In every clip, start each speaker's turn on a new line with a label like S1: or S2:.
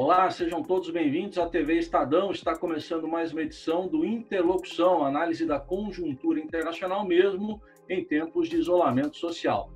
S1: Olá, sejam todos bem-vindos à TV Estadão. Está começando mais uma edição do Interlocução, análise da conjuntura internacional mesmo em tempos de isolamento social.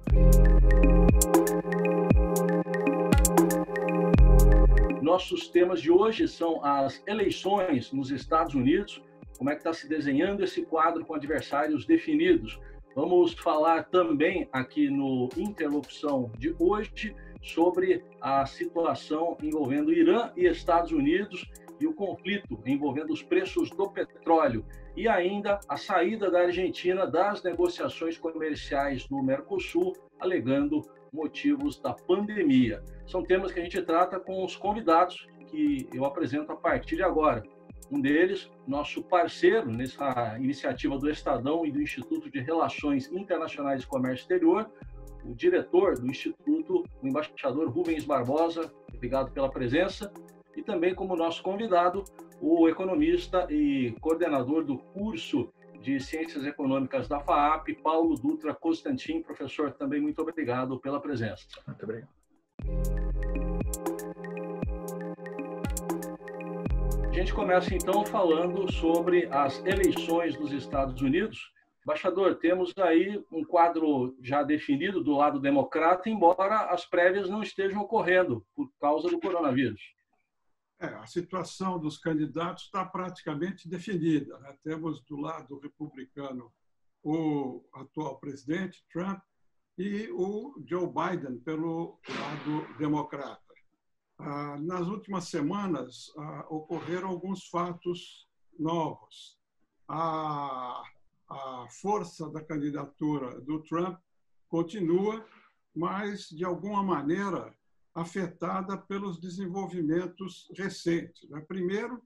S1: Nossos temas de hoje são as eleições nos Estados Unidos, como é que está se desenhando esse quadro com adversários definidos. Vamos falar também aqui no Interlocução de hoje sobre a situação envolvendo Irã e Estados Unidos e o conflito envolvendo os preços do petróleo e ainda a saída da Argentina das negociações comerciais do Mercosul, alegando motivos da pandemia. São temas que a gente trata com os convidados que eu apresento a partir de agora. Um deles, nosso parceiro nessa iniciativa do Estadão e do Instituto de Relações Internacionais e Comércio Exterior, o diretor do Instituto, o embaixador Rubens Barbosa. Obrigado pela presença. E também como nosso convidado, o economista e coordenador do curso de Ciências Econômicas da FAAP, Paulo Dutra Constantin. Professor, também muito obrigado pela presença.
S2: Muito obrigado.
S1: A gente começa então falando sobre as eleições nos Estados Unidos Embaixador, temos aí um quadro já definido do lado democrata, embora as prévias não estejam ocorrendo por causa do coronavírus.
S3: É, a situação dos candidatos está praticamente definida. Né? Temos do lado republicano o atual presidente, Trump, e o Joe Biden pelo lado democrata. Ah, nas últimas semanas ah, ocorreram alguns fatos novos. A a força da candidatura do Trump continua, mas de alguma maneira afetada pelos desenvolvimentos recentes. Né? Primeiro,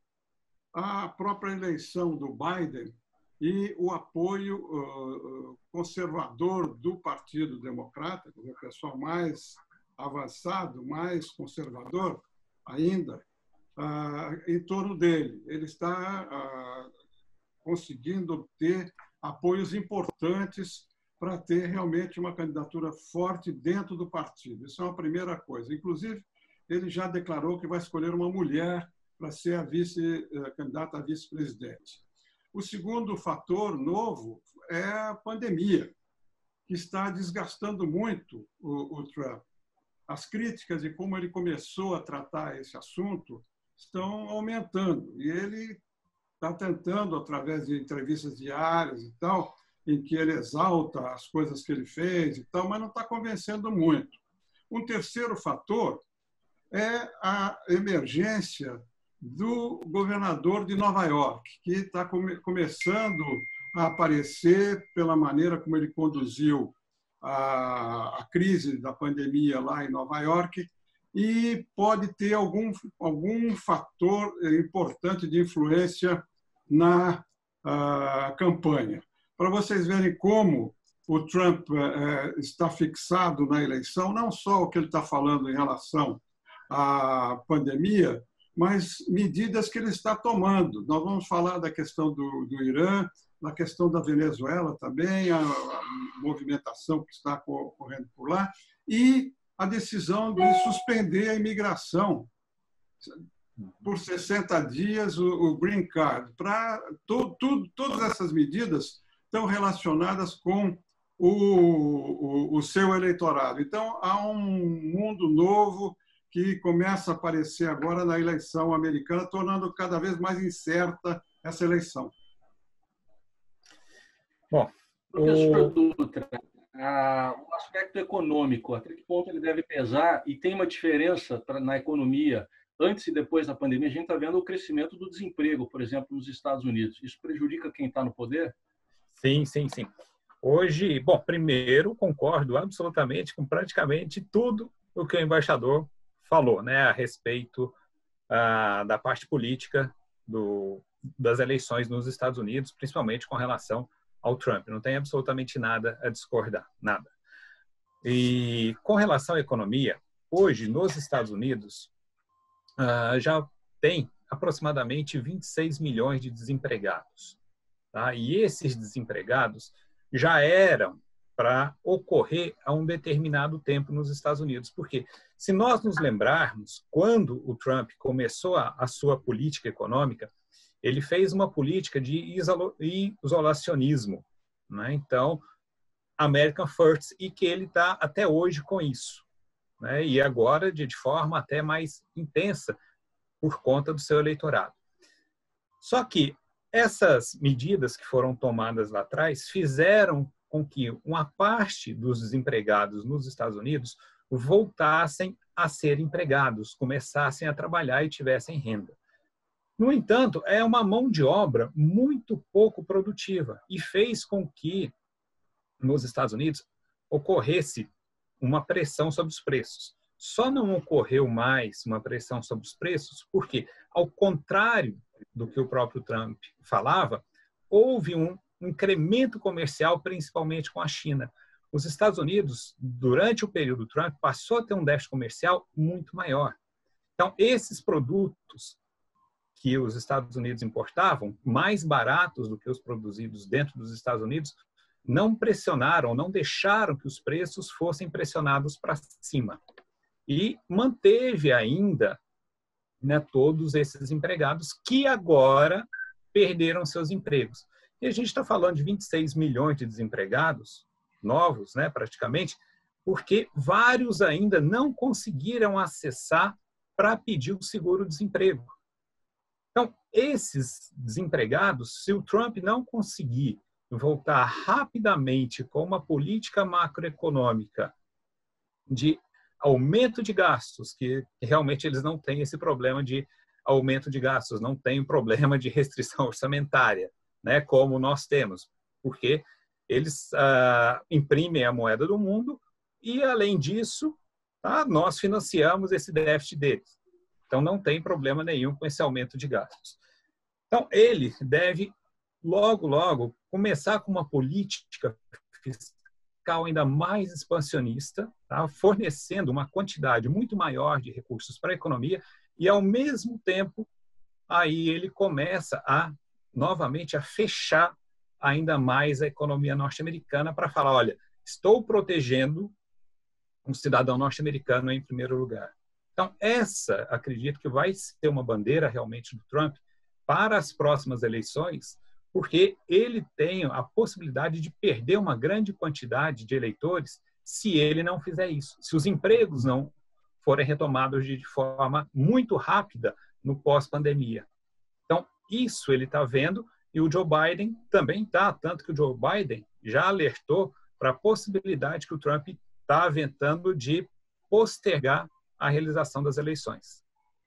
S3: a própria eleição do Biden e o apoio conservador do Partido Democrata, o pessoal mais avançado, mais conservador ainda, em torno dele. Ele está conseguindo obter apoios importantes para ter realmente uma candidatura forte dentro do partido. Isso é uma primeira coisa. Inclusive, ele já declarou que vai escolher uma mulher para ser a vice eh, candidata a vice-presidente. O segundo fator novo é a pandemia, que está desgastando muito o, o Trump. As críticas e como ele começou a tratar esse assunto estão aumentando e ele está tentando, através de entrevistas diárias e tal, em que ele exalta as coisas que ele fez e tal, mas não está convencendo muito. Um terceiro fator é a emergência do governador de Nova York, que está come começando a aparecer pela maneira como ele conduziu a, a, crise da pandemia lá em Nova York e pode ter algum, algum fator importante de influência na uh, campanha. Para vocês verem como o Trump uh, está fixado na eleição, não só o que ele está falando em relação à pandemia, mas medidas que ele está tomando. Nós vamos falar da questão do, do Irã, da questão da Venezuela também, a, a movimentação que está ocorrendo por lá, e a decisão de suspender a imigração por 60 dias o, o green card. Para todas essas medidas estão relacionadas com o, o, o, seu eleitorado. Então, há um mundo novo que começa a aparecer agora na eleição americana, tornando cada vez mais incerta essa eleição.
S1: Bom, professor Dutra, o aspecto econômico, até que ponto ele deve pesar e tem uma diferença pra, na economia antes e depois da pandemia? A gente está vendo o crescimento do desemprego, por exemplo, nos Estados Unidos. Isso prejudica quem está no poder?
S2: Sim, sim, sim. Hoje, bom, primeiro concordo absolutamente com praticamente tudo o que o embaixador falou, né, a respeito ah, da parte política do, das eleições nos Estados Unidos, principalmente com relação ao Trump. Não tem absolutamente nada a discordar, nada. E com relação à economia, hoje nos Estados Unidos uh, já tem aproximadamente 26 milhões de desempregados. Tá? E esses desempregados já eram para ocorrer a um determinado tempo nos Estados Unidos. Porque, se nós nos lembrarmos, quando o Trump começou a, a sua política econômica, ele fez uma política de isolacionismo. Né? Então, American First, e que ele está até hoje com isso. Né? E agora, de, de forma até mais intensa, por conta do seu eleitorado. Só que essas medidas que foram tomadas lá atrás fizeram com que uma parte dos desempregados nos Estados Unidos voltassem a ser empregados, começassem a trabalhar e tivessem renda. No entanto, é uma mão de obra muito pouco produtiva e fez com que nos Estados Unidos ocorresse uma pressão sobre os preços. Só não ocorreu mais uma pressão sobre os preços porque, ao contrário do que o próprio Trump falava, houve um incremento comercial, principalmente com a China. Os Estados Unidos, durante o período Trump, passou a ter um déficit comercial muito maior. Então, esses produtos que os Estados Unidos importavam, mais baratos do que os produzidos dentro dos Estados Unidos, não pressionaram, não deixaram que os preços fossem pressionados para cima. E manteve ainda né, todos esses empregados que agora perderam seus empregos. E a gente está falando de 26 milhões de desempregados novos, né, praticamente, porque vários ainda não conseguiram acessar para pedir o seguro-desemprego. Então, esses desempregados, se o Trump não conseguir voltar rapidamente com uma política macroeconômica de aumento de gastos, que realmente eles não têm esse problema de aumento de gastos, não tem problema de restrição orçamentária, né, como nós temos, porque eles ah, imprimem a moeda do mundo e, além disso, tá, nós financiamos esse déficit deles. Então, não tem problema nenhum com esse aumento de gastos. Então, ele deve, logo, logo, começar com uma política fiscal ainda mais expansionista, tá? fornecendo uma quantidade muito maior de recursos para a economia e, ao mesmo tempo, aí ele começa a, novamente, a fechar ainda mais a economia norte-americana para falar, olha, estou protegendo um cidadão norte-americano em primeiro lugar. Então, essa, acredito que vai ser uma bandeira realmente do Trump para as próximas eleições, porque ele tem a possibilidade de perder uma grande quantidade de eleitores se ele não fizer isso. Se os empregos não forem retomados de forma muito rápida no pós-pandemia. Então, isso ele está vendo e o Joe Biden também está, tanto que o Joe Biden já alertou para a possibilidade que o Trump está aventando de postergar a realização das eleições.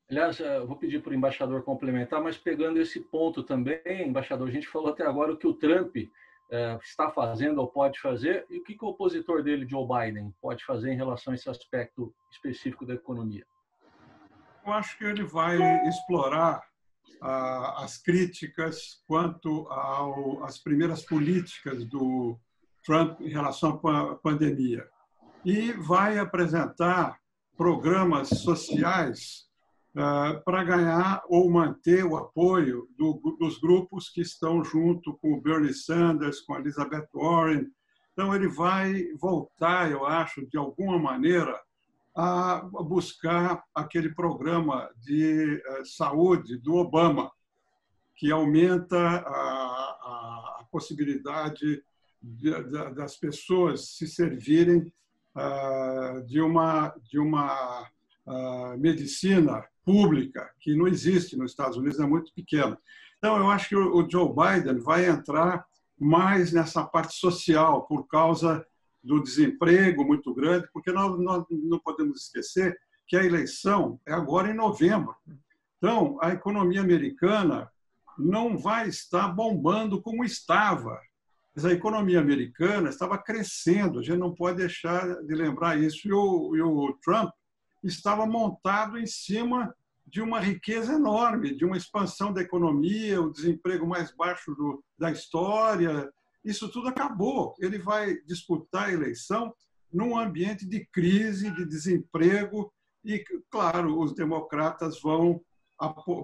S1: Aliás, eu vou pedir para o embaixador complementar, mas pegando esse ponto também, embaixador, a gente falou até agora o que o Trump é, está fazendo ou pode fazer e o que, que o opositor dele, Joe Biden, pode fazer em relação a esse aspecto específico da economia.
S3: Eu acho que ele vai explorar ah, as críticas quanto às primeiras políticas do Trump em relação à pandemia e vai apresentar programas sociais uh, para ganhar ou manter o apoio do, dos grupos que estão junto com o Bernie Sanders, com a Elizabeth Warren. Então, ele vai voltar, eu acho, de alguma maneira, a buscar aquele programa de uh, saúde do Obama, que aumenta a, a, a possibilidade de, de, das pessoas se servirem de uma, de uma uh, medicina pública, que não existe nos Estados Unidos, é muito pequena. Então, eu acho que o Joe Biden vai entrar mais nessa parte social, por causa do desemprego muito grande, porque nós, nós não podemos esquecer que a eleição é agora em novembro. Então, a economia americana não vai estar bombando como estava. Mas a economia americana estava crescendo, a gente não pode deixar de lembrar isso. E o, e o Trump estava montado em cima de uma riqueza enorme, de uma expansão da economia, o desemprego mais baixo do, da história. Isso tudo acabou. Ele vai disputar a eleição num ambiente de crise, de desemprego, e, claro, os democratas vão,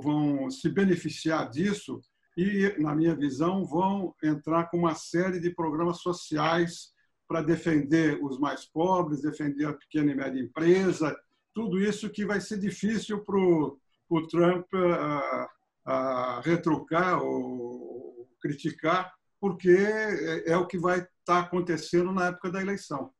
S3: vão se beneficiar disso e, na minha visão, vão entrar com uma série de programas sociais para defender os mais pobres, defender a pequena e média empresa, tudo isso que vai ser difícil para o Trump a, a retrucar ou criticar, porque é, é o que vai estar tá acontecendo na época da eleição.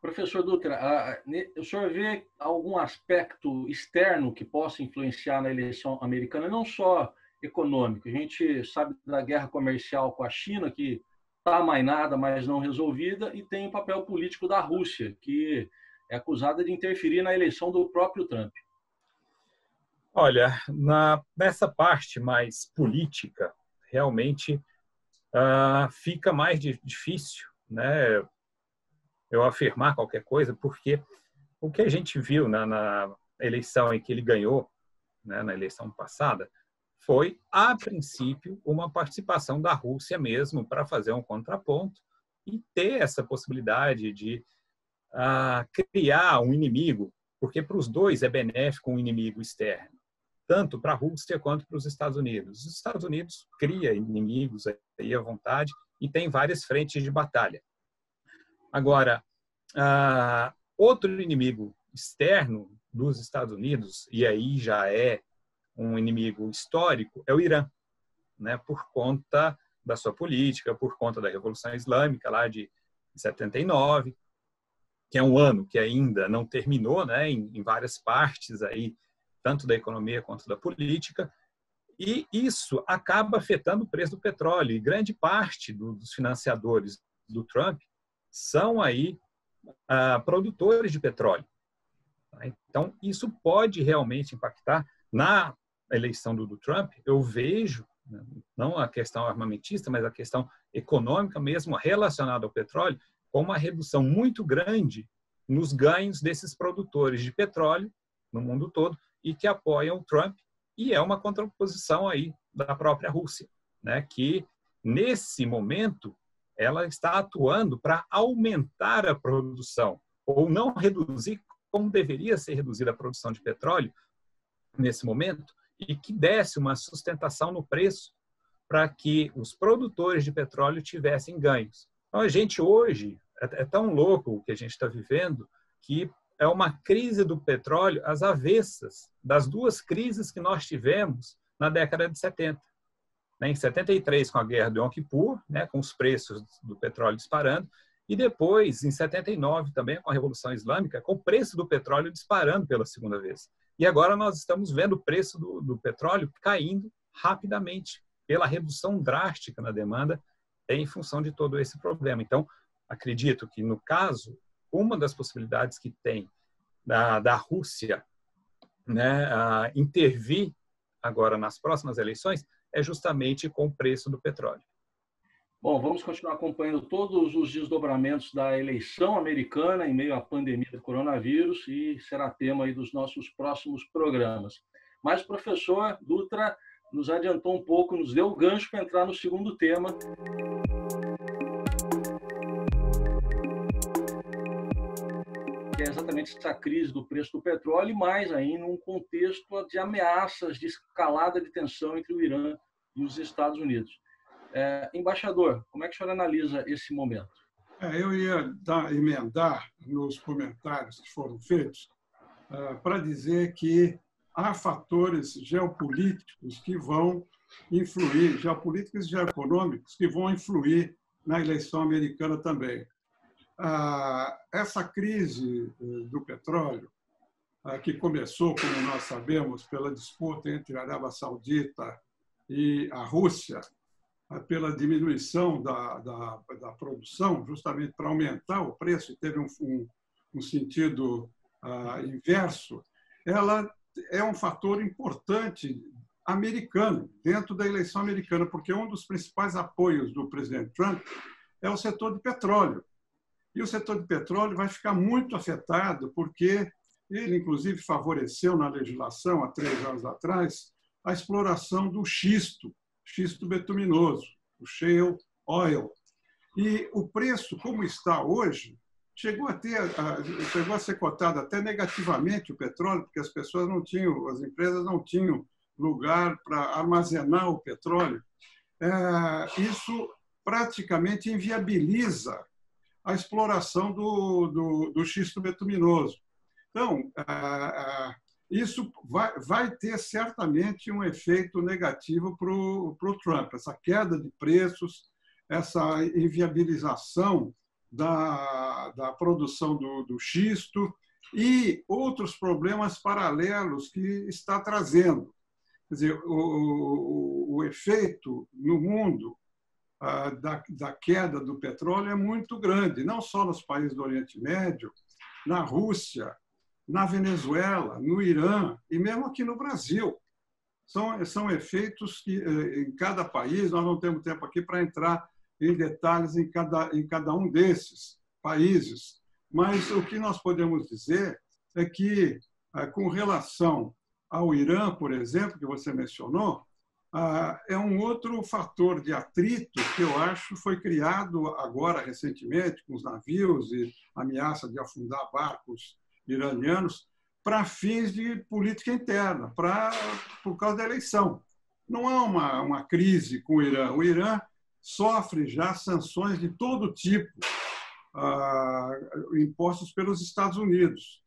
S1: Professor Dutra, o senhor vê algum aspecto externo que possa influenciar na eleição americana, não só econômico? A gente sabe da guerra comercial com a China, que está mainada, mas não resolvida, e tem o papel político da Rússia, que é acusada de interferir na eleição do próprio Trump.
S2: Olha, na, nessa parte mais política, realmente uh, fica mais difícil, né? eu afirmar qualquer coisa, porque o que a gente viu na, na eleição em que ele ganhou, né, na eleição passada, foi, a princípio, uma participação da Rússia mesmo para fazer um contraponto e ter essa possibilidade de uh, criar um inimigo, porque para os dois é benéfico um inimigo externo, tanto para a Rússia quanto para os Estados Unidos. Os Estados Unidos cria inimigos aí à vontade e tem várias frentes de batalha. Agora, uh, outro inimigo externo dos Estados Unidos, e aí já é um inimigo histórico, é o Irã, né, por conta da sua política, por conta da Revolução Islâmica lá de 79, que é um ano que ainda não terminou, né, em, em várias partes aí, tanto da economia quanto da política, e isso acaba afetando o preço do petróleo. E grande parte do, dos financiadores do Trump são aí ah, produtores de petróleo. Então, isso pode realmente impactar na eleição do, do Trump. Eu vejo, né, não a questão armamentista, mas a questão econômica mesmo relacionada ao petróleo, com uma redução muito grande nos ganhos desses produtores de petróleo no mundo todo e que apoiam o Trump e é uma contraposição aí da própria Rússia, né, que nesse momento ela está atuando para aumentar a produção ou não reduzir como deveria ser reduzida a produção de petróleo nesse momento e que desse uma sustentação no preço para que os produtores de petróleo tivessem ganhos. Então, a gente hoje é, é tão louco o que a gente está vivendo que é uma crise do petróleo às avessas das duas crises que nós tivemos na década de 70 né, em 73 com a guerra do Yom Kippur, né, com os preços do petróleo disparando, e depois, em 79 também, com a Revolução Islâmica, com o preço do petróleo disparando pela segunda vez. E agora nós estamos vendo o preço do, do petróleo caindo rapidamente pela redução drástica na demanda em função de todo esse problema. Então, acredito que, no caso, uma das possibilidades que tem da, da Rússia né, intervir agora nas próximas eleições é justamente com o preço do petróleo.
S1: Bom, vamos continuar acompanhando todos os desdobramentos da eleição americana em meio à pandemia do coronavírus e será tema aí dos nossos próximos programas. Mas o professor Dutra nos adiantou um pouco, nos deu o gancho para entrar no segundo tema. Que é exatamente essa crise do preço do petróleo, e mais ainda um contexto de ameaças de escalada de tensão entre o Irã e os Estados Unidos. É, embaixador, como é que o senhor analisa esse momento?
S3: É, eu ia dar, emendar nos comentários que foram feitos uh, para dizer que há fatores geopolíticos que vão influir, geopolíticos e geoeconômicos, que vão influir na eleição americana também. Uh, essa crise uh, do petróleo, que começou, como nós sabemos, pela disputa entre a Arábia Saudita e a Rússia pela diminuição da, da, da produção, justamente para aumentar o preço, teve um, um, um sentido uh, inverso, ela é um fator importante americano, dentro da eleição americana, porque um dos principais apoios do presidente Trump é o setor de petróleo. E o setor de petróleo vai ficar muito afetado, porque ele, inclusive, favoreceu na legislação, há três anos atrás, a exploração do xisto, xisto betuminoso, o shale oil. E o preço, como está hoje, chegou a ter, chegou a ser cotado até negativamente o petróleo, porque as pessoas não tinham, as empresas não tinham lugar para armazenar o petróleo. É, isso praticamente inviabiliza a exploração do, do, do xisto betuminoso. Então, isso vai, vai ter certamente um efeito negativo para o Trump, essa queda de preços, essa inviabilização da, da produção do, do xisto e outros problemas paralelos que está trazendo. Quer dizer, o, o, o efeito no mundo ah, da, da queda do petróleo é muito grande, não só nos países do Oriente Médio, na Rússia, na Venezuela, no Irã e mesmo aqui no Brasil. São, são efeitos que, eh, em cada país, nós não temos tempo aqui para entrar em detalhes em cada, em cada um desses países, mas o que nós podemos dizer é que, eh, com relação ao Irã, por exemplo, que você mencionou, ah, é um outro fator de atrito que eu acho foi criado agora recentemente com os navios e ameaça de afundar barcos iranianos para fins de política interna, para, por causa da eleição. Não há uma, uma crise com o Irã. O Irã sofre já sanções de todo tipo, ah, impostos pelos Estados Unidos,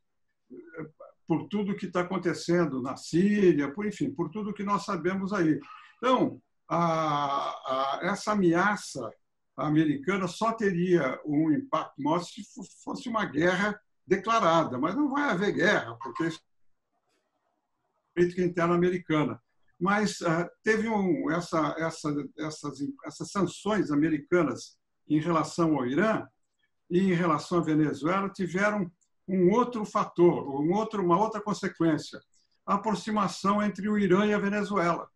S3: por tudo que está acontecendo na Síria, por enfim, por tudo que nós sabemos aí. Então, a, a, essa ameaça americana só teria um impacto maior se fosse uma guerra declarada, mas não vai haver guerra, porque isso é política interna americana. Mas uh, teve um, essa, essa, essas, essas sanções americanas em relação ao Irã e em relação à Venezuela tiveram um outro fator, um outro, uma outra consequência, a aproximação entre o Irã e a Venezuela.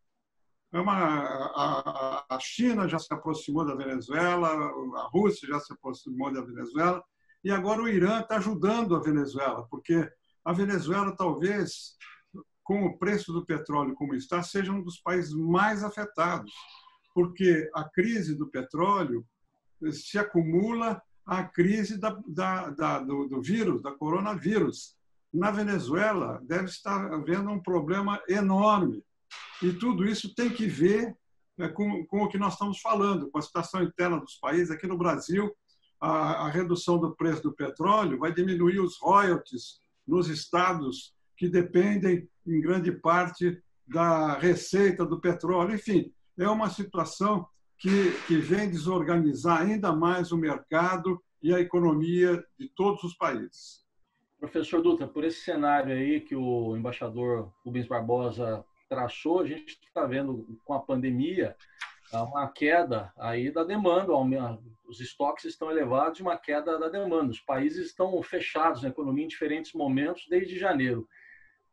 S3: É uma, a, a China já se aproximou da Venezuela, a Rússia já se aproximou da Venezuela, e agora o Irã está ajudando a Venezuela, porque a Venezuela talvez, com o preço do petróleo como está, seja um dos países mais afetados, porque a crise do petróleo se acumula à crise da, da, da, do, do vírus, da coronavírus. Na Venezuela deve estar havendo um problema enorme e tudo isso tem que ver né, com, com o que nós estamos falando, com a situação interna dos países. Aqui no Brasil, a, a redução do preço do petróleo vai diminuir os royalties nos estados que dependem, em grande parte, da receita do petróleo. Enfim, é uma situação que, que vem desorganizar ainda mais o mercado e a economia de todos os países.
S1: Professor Dutra, por esse cenário aí que o embaixador Rubens Barbosa traçou, a gente está vendo com a pandemia uma queda aí da demanda, os estoques estão elevados e uma queda da demanda. Os países estão fechados na economia em diferentes momentos desde janeiro.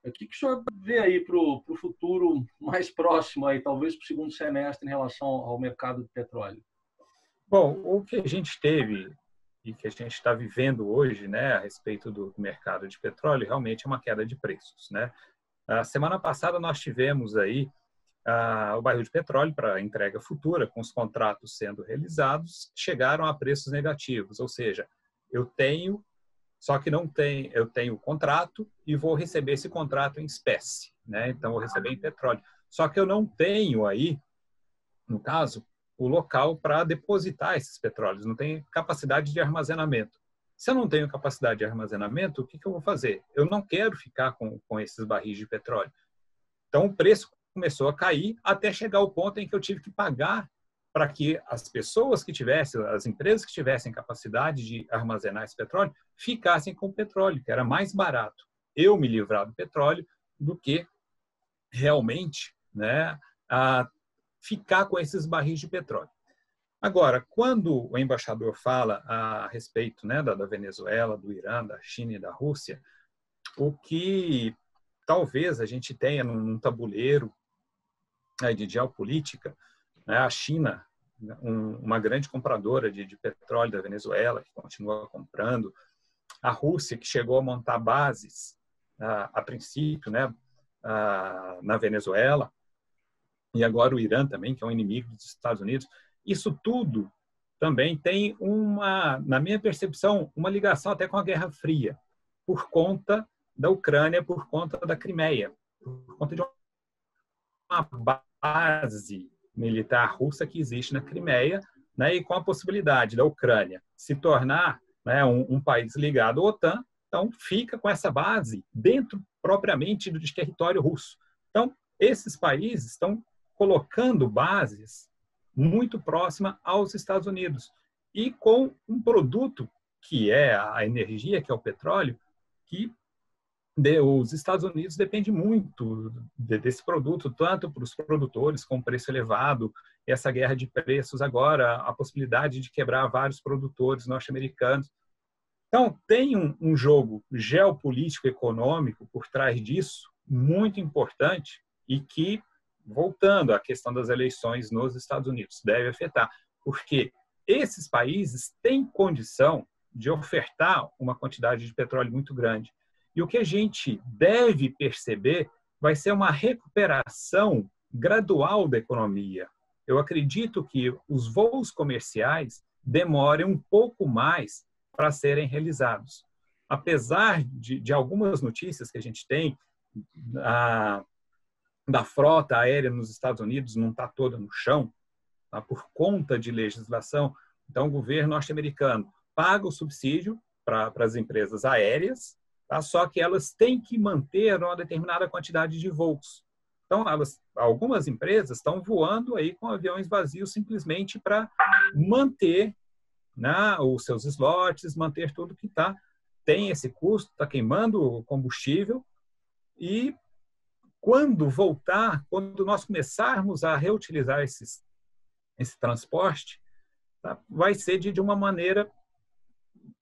S1: O que, que o senhor vê aí para o futuro mais próximo, aí, talvez para o segundo semestre, em relação ao mercado de petróleo?
S2: Bom, o que a gente teve e que a gente está vivendo hoje, né, a respeito do mercado de petróleo, realmente é uma queda de preços, né? A semana passada nós tivemos aí ah, o barril de petróleo para entrega futura, com os contratos sendo realizados, chegaram a preços negativos, ou seja, eu tenho, só que não tem, eu tenho o contrato e vou receber esse contrato em espécie, né? Então vou receber em petróleo. Só que eu não tenho aí, no caso, o local para depositar esses petróleos, não tem capacidade de armazenamento. Se eu não tenho capacidade de armazenamento, o que, que eu vou fazer? Eu não quero ficar com, com esses barris de petróleo. Então, o preço começou a cair até chegar ao ponto em que eu tive que pagar para que as pessoas que tivessem, as empresas que tivessem capacidade de armazenar esse petróleo, ficassem com o petróleo, que era mais barato eu me livrar do petróleo do que realmente né, a ficar com esses barris de petróleo. Agora, quando o embaixador fala a respeito né, da, da Venezuela, do Irã, da China e da Rússia, o que talvez a gente tenha num, tabuleiro de geopolítica, né, a China, um, uma grande compradora de, de, petróleo da Venezuela, que continua comprando, a Rússia, que chegou a montar bases a, princípio né, na Venezuela, e agora o Irã também, que é um inimigo dos Estados Unidos. Isso tudo também tem uma, na minha percepção, uma ligação até com a Guerra Fria, por conta da Ucrânia, por conta da Crimeia, por conta de base militar russa que existe na Crimeia, né, e com a possibilidade da Ucrânia se tornar né, um, um, país ligado à OTAN, então fica com essa base dentro propriamente do território russo. Então, esses países estão colocando bases muito próxima aos Estados Unidos e com um produto que é a energia, que é o petróleo, que os Estados Unidos depende muito desse produto, tanto para os produtores com preço elevado, essa guerra de preços agora, a possibilidade de quebrar vários produtores norte-americanos. Então, tem um, um jogo geopolítico econômico por trás disso, muito importante, e que, voltando à questão das eleições nos Estados Unidos, deve afetar, porque esses países têm condição de ofertar uma quantidade de petróleo muito grande. E o que a gente deve perceber vai ser uma recuperação gradual da economia. Eu acredito que os voos comerciais demorem um pouco mais para serem realizados. Apesar de, de, algumas notícias que a gente tem, a, da frota aérea nos Estados Unidos não está toda no chão, tá? por conta de legislação. Então, o governo norte-americano paga o subsídio para as empresas aéreas, tá? só que elas têm que manter uma determinada quantidade de voos. Então, elas, algumas empresas estão voando aí com aviões vazios simplesmente para manter né, os seus slots, manter tudo que está. Tem esse custo, está queimando combustível e quando voltar, quando nós começarmos a reutilizar esses, esse transporte, tá? vai ser de, de uma maneira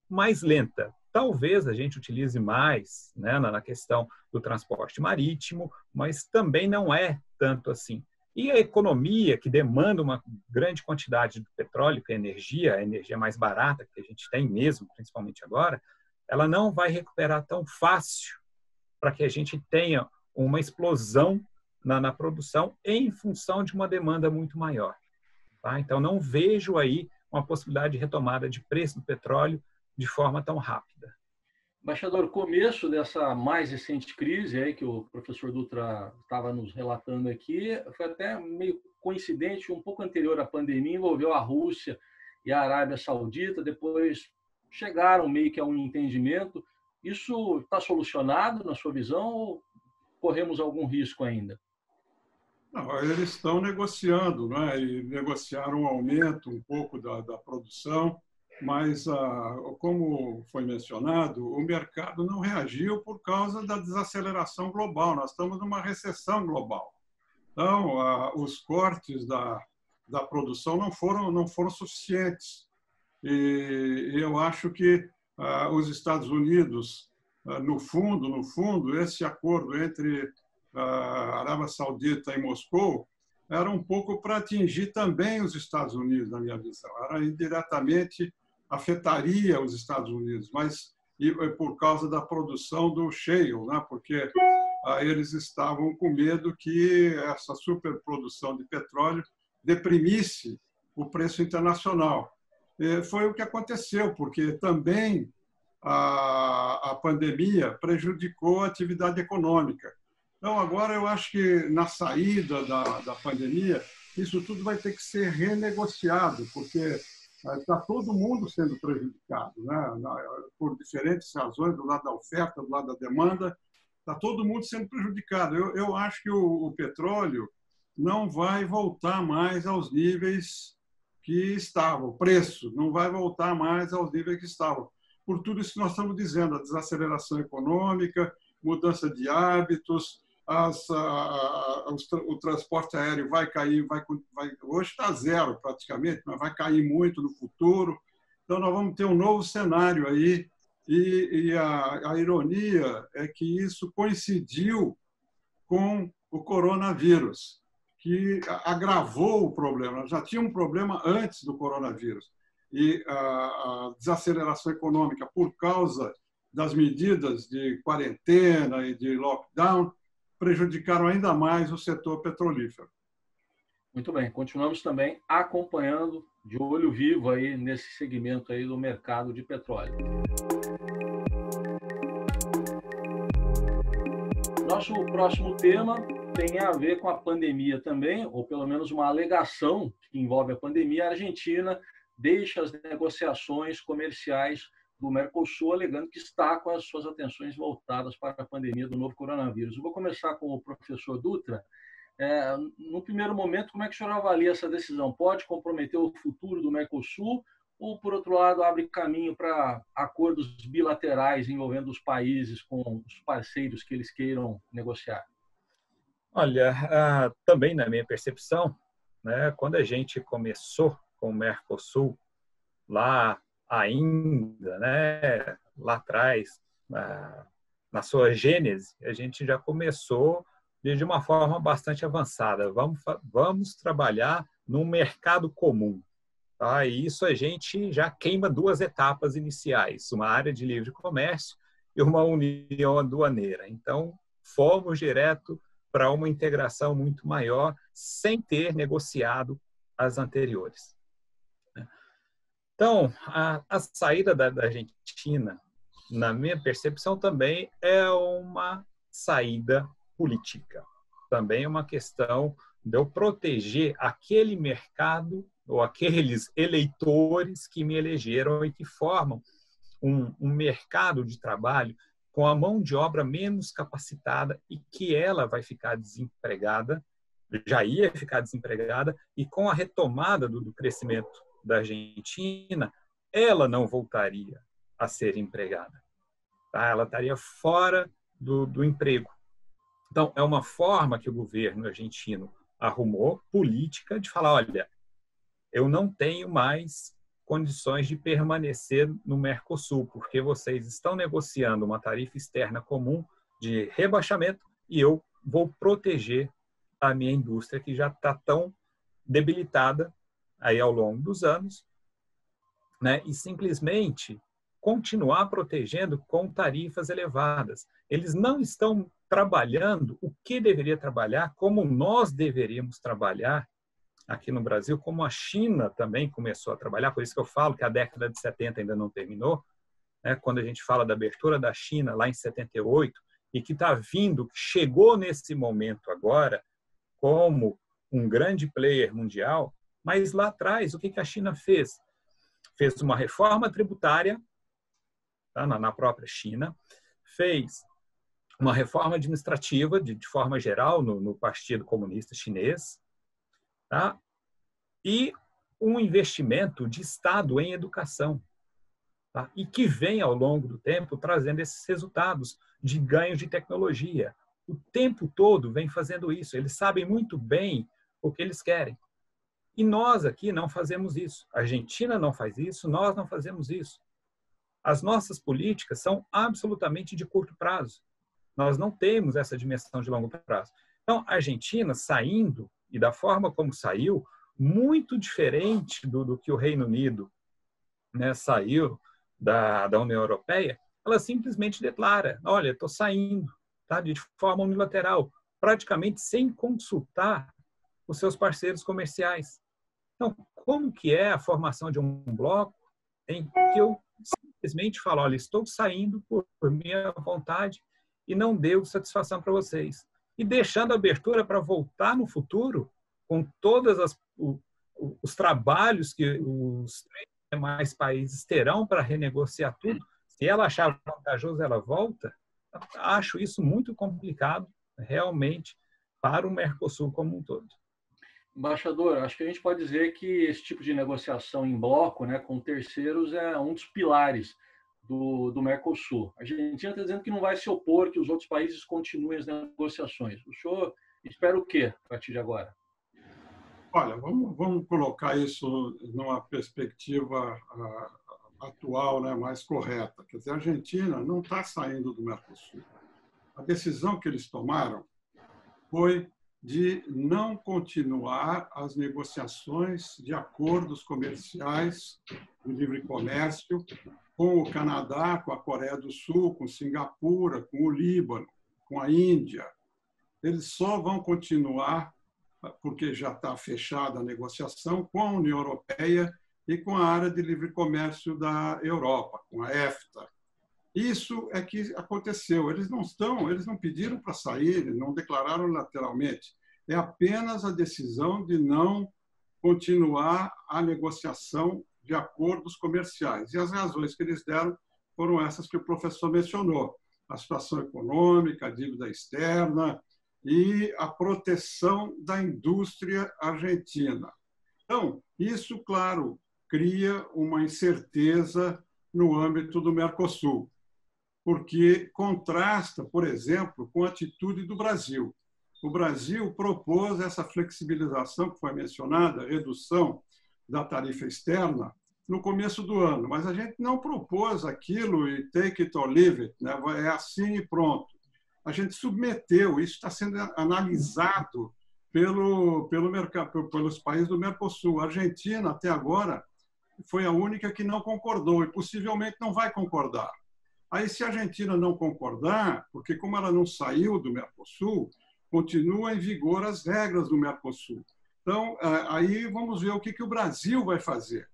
S2: mais lenta. Talvez a gente utilize mais né, na, questão do transporte marítimo, mas também não é tanto assim. E a economia, que demanda uma grande quantidade de petróleo, que é energia, a energia mais barata que a gente tem mesmo, principalmente agora, ela não vai recuperar tão fácil para que a gente tenha uma explosão na, na produção em função de uma demanda muito maior. Tá? Então, não vejo aí uma possibilidade de retomada de preço do petróleo de forma tão rápida.
S1: Embaixador, o começo dessa mais recente crise aí que o professor Dutra estava nos relatando aqui foi até meio coincidente, um pouco anterior à pandemia, envolveu a Rússia e a Arábia Saudita, depois chegaram meio que a um entendimento. Isso está solucionado na sua visão ou corremos algum risco ainda?
S3: Não, eles estão negociando, né? e negociaram um aumento um pouco da, da produção, mas, ah, como foi mencionado, o mercado não reagiu por causa da desaceleração global. Nós estamos numa recessão global. Então, ah, os cortes da, da produção não foram, não foram suficientes. E eu acho que ah, os Estados Unidos no fundo, no fundo, esse acordo entre a Arábia Saudita e Moscou era um pouco para atingir também os Estados Unidos, na minha visão. Era indiretamente afetaria os Estados Unidos, mas e por causa da produção do shale, né? Porque ah, eles estavam com medo que essa superprodução de petróleo deprimisse o preço internacional. E foi o que aconteceu, porque também a, a pandemia prejudicou a atividade econômica. Então, agora eu acho que na saída da, da pandemia, isso tudo vai ter que ser renegociado, porque está todo mundo sendo prejudicado, né? por diferentes razões, do lado da oferta, do lado da demanda, está todo mundo sendo prejudicado. Eu, eu acho que o, o, petróleo não vai voltar mais aos níveis que estavam, o preço não vai voltar mais aos níveis que estavam por tudo isso que nós estamos dizendo, a desaceleração econômica, mudança de hábitos, as, a, a, o transporte aéreo vai cair, vai, vai hoje está zero praticamente, mas vai cair muito no futuro. Então, nós vamos ter um novo cenário aí, e, e a, a ironia é que isso coincidiu com o coronavírus, que agravou o problema. Já tinha um problema antes do coronavírus e a, desaceleração econômica por causa das medidas de quarentena e de lockdown prejudicaram ainda mais o setor petrolífero.
S1: Muito bem, continuamos também acompanhando de olho vivo aí nesse segmento aí do mercado de petróleo. Nosso próximo tema tem a ver com a pandemia também, ou pelo menos uma alegação que envolve a pandemia. A Argentina deixa as negociações comerciais do Mercosul, alegando que está com as suas atenções voltadas para a pandemia do novo coronavírus. Eu vou começar com o professor Dutra. É, no primeiro momento, como é que o senhor avalia essa decisão? Pode comprometer o futuro do Mercosul ou, por outro lado, abre caminho para acordos bilaterais envolvendo os países com os parceiros que eles queiram negociar?
S2: Olha, ah, também na minha percepção, né, quando a gente começou com o Mercosul, lá ainda, né, lá atrás, na, sua gênese, a gente já começou de uma forma bastante avançada. Vamos, vamos trabalhar num mercado comum. Tá? E isso a gente já queima duas etapas iniciais, uma área de livre comércio e uma união aduaneira. Então, fomos direto para uma integração muito maior, sem ter negociado as anteriores. Então, a, a saída da, da Argentina, na minha percepção, também é uma saída política. Também é uma questão de eu proteger aquele mercado ou aqueles eleitores que me elegeram e que formam um, um mercado de trabalho com a mão de obra menos capacitada e que ela vai ficar desempregada, já ia ficar desempregada, e com a retomada do, do crescimento da Argentina, ela não voltaria a ser empregada. Tá? Ela estaria fora do, do emprego. Então, é uma forma que o governo argentino arrumou, política, de falar: olha, eu não tenho mais condições de permanecer no Mercosul, porque vocês estão negociando uma tarifa externa comum de rebaixamento e eu vou proteger a minha indústria que já está tão debilitada aí ao longo dos anos, né? E simplesmente continuar protegendo com tarifas elevadas. Eles não estão trabalhando o que deveria trabalhar, como nós deveríamos trabalhar aqui no Brasil, como a China também começou a trabalhar, por isso que eu falo que a década de 70 ainda não terminou, né? quando a gente fala da abertura da China lá em 78, e que está vindo, que chegou nesse momento agora como um grande player mundial, mas lá atrás, o que, a China fez? Fez uma reforma tributária tá? na, própria China, fez uma reforma administrativa, de, de forma geral, no, no Partido Comunista Chinês, tá? e um investimento de Estado em educação, tá? e que vem ao longo do tempo trazendo esses resultados de ganho de tecnologia. O tempo todo vem fazendo isso, eles sabem muito bem o que eles querem. E nós aqui não fazemos isso. A Argentina não faz isso, nós não fazemos isso. As nossas políticas são absolutamente de curto prazo. Nós não temos essa dimensão de longo prazo. Então, a Argentina saindo e da forma como saiu, muito diferente do, do que o Reino Unido né, saiu da, da União Europeia, ela simplesmente declara: olha, estou saindo, tá? de forma unilateral, praticamente sem consultar os seus parceiros comerciais. Então, como que é a formação de um bloco em que eu simplesmente falo, olha, estou saindo por, por minha vontade e não deu satisfação para vocês e deixando abertura para voltar no futuro com todas as os trabalhos que os demais países terão para renegociar tudo. Se ela achar vantajoso, ela volta. Acho isso muito complicado, realmente, para o Mercosul como um todo.
S1: Embaixador, acho que a gente pode dizer que esse tipo de negociação em bloco, né, com terceiros, é um dos pilares do, do Mercosul. A Argentina está dizendo que não vai se opor que os outros países continuem as negociações. O senhor espera o quê a partir de agora?
S3: Olha, vamos, vamos colocar isso numa perspectiva uh, atual, né, mais correta. Quer dizer, a Argentina não está saindo do Mercosul. A decisão que eles tomaram foi de não continuar as negociações de acordos comerciais de livre comércio com o Canadá, com a Coreia do Sul, com Singapura, com o Líbano, com a Índia. Eles só vão continuar, porque já está fechada a negociação, com a União Europeia e com a área de livre comércio da Europa, com a EFTA. Isso é que aconteceu. Eles não estão, eles não pediram para sair, não declararam lateralmente. É apenas a decisão de não continuar a negociação de acordos comerciais. E as razões que eles deram foram essas que o professor mencionou: a situação econômica, a dívida externa e a proteção da indústria argentina. Então, isso, claro, cria uma incerteza no âmbito do Mercosul, porque contrasta, por exemplo, com a atitude do Brasil. O Brasil propôs essa flexibilização que foi mencionada, redução da tarifa externa, no começo do ano, mas a gente não propôs aquilo e take it or leave it, né? é assim e pronto. A gente submeteu, isso está sendo analisado pelo, pelo mercado, pelos países do Mercosul. A Argentina, até agora, foi a única que não concordou e possivelmente não vai concordar. Aí, se a Argentina não concordar, porque como ela não saiu do Mercosul, continua em vigor as regras do Mercosul. Então, aí vamos ver o que, que o Brasil vai fazer.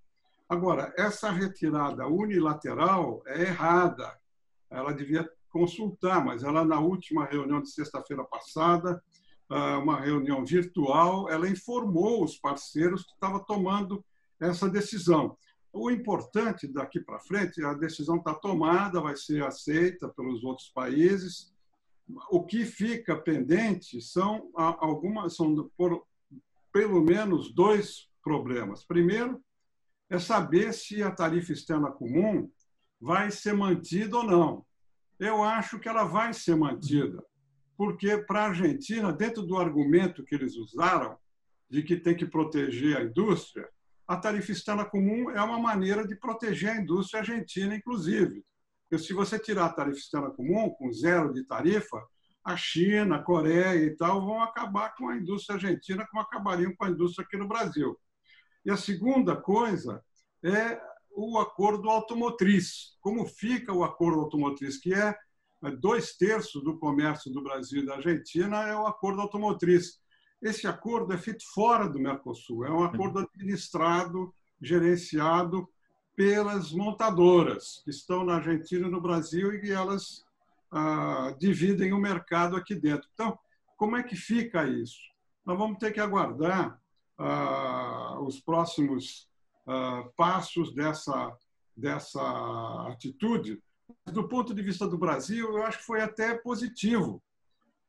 S3: Agora, essa retirada unilateral é errada. Ela devia consultar, mas ela, na última reunião de sexta-feira passada, uma reunião virtual, ela informou os parceiros que estava tomando essa decisão. O importante daqui para frente, a decisão está tomada, vai ser aceita pelos outros países. O que fica pendente são algumas, são por, pelo menos dois problemas. Primeiro, é saber se a tarifa externa comum vai ser mantida ou não. Eu acho que ela vai ser mantida, porque para a Argentina, dentro do argumento que eles usaram, de que tem que proteger a indústria, a tarifa externa comum é uma maneira de proteger a indústria argentina, inclusive. Porque se você tirar a tarifa externa comum, com zero de tarifa, a China, a Coreia e tal vão acabar com a indústria argentina, como acabariam com a indústria aqui no Brasil. E a segunda coisa é o acordo automotriz. Como fica o acordo automotriz, que é dois terços do comércio do Brasil e da Argentina, é o acordo automotriz. Esse acordo é feito fora do Mercosul, é um acordo administrado, gerenciado pelas montadoras que estão na Argentina e no Brasil e elas ah, dividem o mercado aqui dentro. Então, como é que fica isso? Nós vamos ter que aguardar ah, os próximos ah, passos dessa, dessa atitude. Do ponto de vista do Brasil, eu acho que foi até positivo,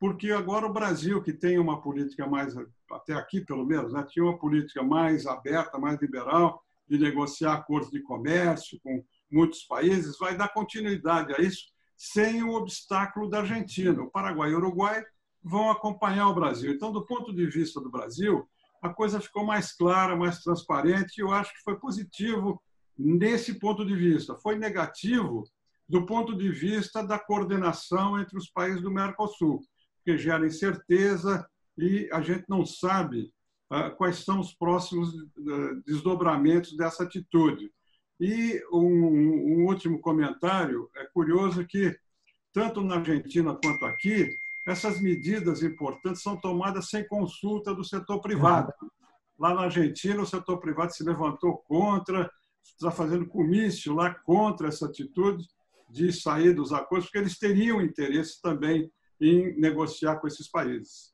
S3: porque agora o Brasil, que tem uma política mais, até aqui pelo menos, né, tinha uma política mais aberta, mais liberal, de negociar acordos de comércio com muitos países, vai dar continuidade a isso sem o obstáculo da Argentina. O Paraguai e o Uruguai vão acompanhar o Brasil. Então, do ponto de vista do Brasil, a coisa ficou mais clara, mais transparente, e eu acho que foi positivo nesse ponto de vista. Foi negativo do ponto de vista da coordenação entre os países do Mercosul que gera incerteza e a gente não sabe uh, quais são os próximos uh, desdobramentos dessa atitude. E um, um, último comentário: é curioso que, tanto na Argentina quanto aqui, essas medidas importantes são tomadas sem consulta do setor privado. Lá na Argentina, o setor privado se levantou contra, está fazendo comício lá contra essa atitude de sair dos acordos, porque eles teriam interesse também em negociar com esses países.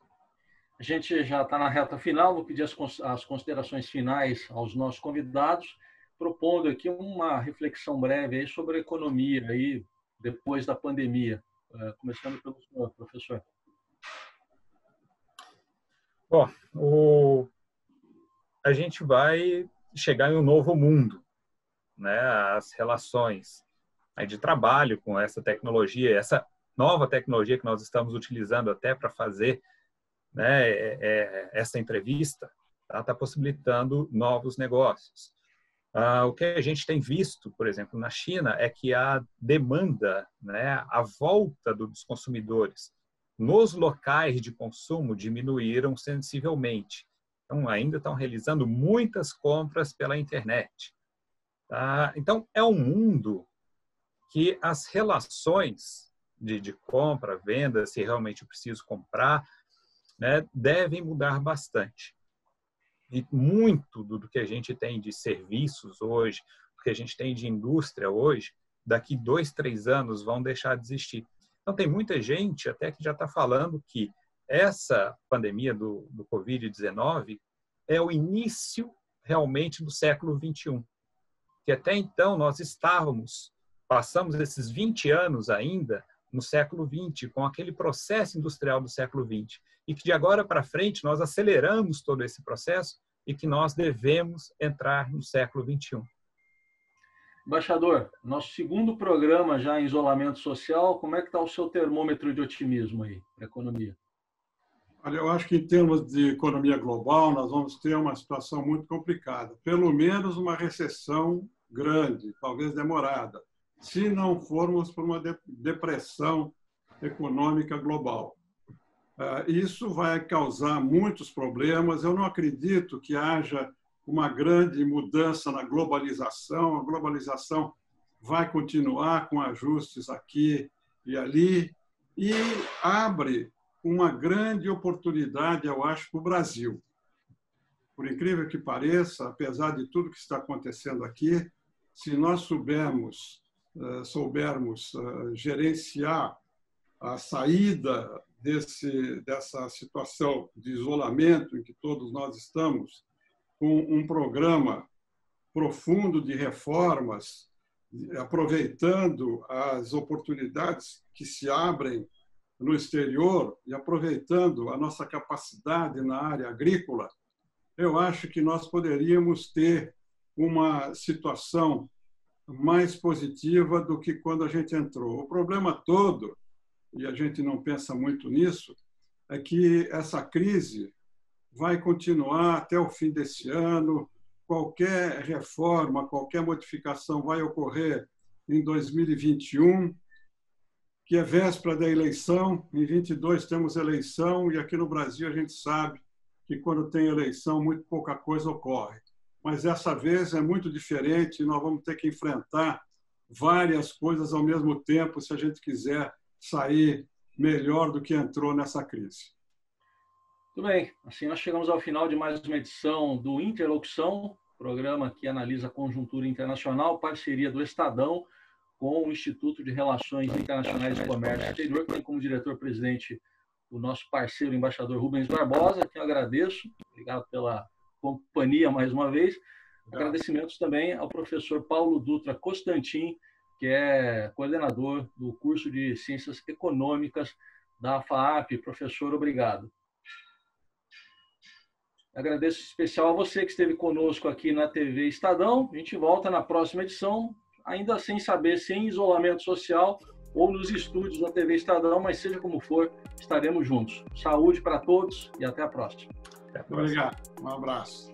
S1: A gente já está na reta final, vou pedir as considerações finais aos nossos convidados, propondo aqui uma reflexão breve aí sobre a economia aí depois da pandemia, é, começando pelo senhor, professor.
S2: Bom, o... a gente vai chegar em um novo mundo, né? As relações de trabalho com essa tecnologia, essa nova tecnologia que nós estamos utilizando até para fazer né, é, é, essa entrevista, está tá possibilitando novos negócios. Ah, o que a gente tem visto, por exemplo, na China, é que a demanda, né, a volta dos consumidores nos locais de consumo diminuíram sensivelmente. Então, ainda estão realizando muitas compras pela internet. Tá? Então, é um mundo que as relações de, de compra, venda, se realmente eu preciso comprar, né, devem mudar bastante. E muito do, do que a gente tem de serviços hoje, o que a gente tem de indústria hoje, daqui dois, três anos vão deixar de existir. Então, tem muita gente até que já está falando que essa pandemia do, do Covid-19 é o início realmente do século 21. Que até então nós estávamos, passamos esses 20 anos ainda no século 20, com aquele processo industrial do século 20, e que de agora para frente nós aceleramos todo esse processo e que nós devemos entrar no século 21.
S1: Embaixador, nosso segundo programa já em isolamento social, como é que está o seu termômetro de otimismo aí para a economia?
S3: Olha, eu acho que em termos de economia global, nós vamos ter uma situação muito complicada. Pelo menos uma recessão grande, talvez demorada, se não formos por uma depressão econômica global. Ah, isso vai causar muitos problemas. Eu não acredito que haja uma grande mudança na globalização. A globalização vai continuar com ajustes aqui e ali e abre uma grande oportunidade, eu acho, para o Brasil. Por incrível que pareça, apesar de tudo que está acontecendo aqui, se nós soubermos, soubermos eh, gerenciar a saída desse, dessa situação de isolamento em que todos nós estamos, com um programa profundo de reformas, aproveitando as oportunidades que se abrem no exterior e aproveitando a nossa capacidade na área agrícola, eu acho que nós poderíamos ter uma situação mais positiva do que quando a gente entrou. O problema todo, e a gente não pensa muito nisso, é que essa crise vai continuar até o fim desse ano. Qualquer reforma, qualquer modificação vai ocorrer em 2021 que é véspera da eleição. Em 22 temos eleição e aqui no Brasil a gente sabe que quando tem eleição muito pouca coisa ocorre. Mas dessa vez é muito diferente e nós vamos ter que enfrentar várias coisas ao mesmo tempo se a gente quiser sair melhor do que entrou nessa crise.
S1: Tudo bem. Assim nós chegamos ao final de mais uma edição do Interlocução, programa que analisa a conjuntura internacional, parceria do Estadão com o Instituto de Relações Internacionais e Comércio Exterior, que tem como diretor-presidente o nosso parceiro embaixador Rubens Barbosa, que eu agradeço. Obrigado pela companhia mais uma vez. Agradecimentos também ao professor Paulo Dutra Constantin, que é coordenador do curso de Ciências Econômicas da FAAP. Professor, obrigado. Agradeço especial a você que esteve conosco aqui na TV Estadão. A gente volta na próxima edição ainda sem saber se em isolamento social ou nos estúdios da TV Estadão, mas seja como for, estaremos juntos. Saúde para todos e até a próxima.
S3: Até a próxima. Obrigado. Um abraço.